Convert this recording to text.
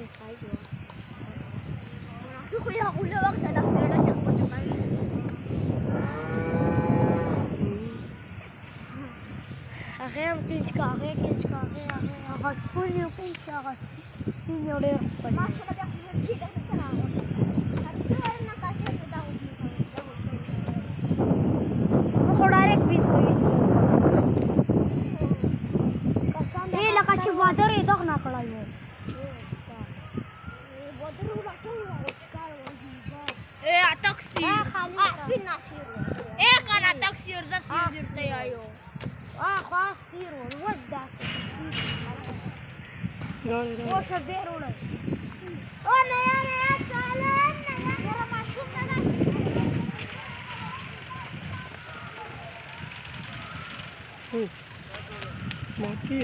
me sidewalk. Tú cuida un lugar que se da por la noche con tu madre. أخيرا كنت كاري كنت كاري غصبوني وكنت غصبوني ولا يغصبوني. ما شاء الله بيعطيني شيء داخل التناول. هذا النقاشة اللي داخل التناول. وخذ عليك بيس بيس. قسم. إيه لقد شفت هذا يدخل نقلايون. E atak sıyır. Aspin nasıl? E É atak sıyır da sıyır de yayo. Ah ha sıyır var. Vaj da sıyır. Boş ver onu. O ne ya ne ya salan ne ya. Yara maşum da da. Hı. Maki.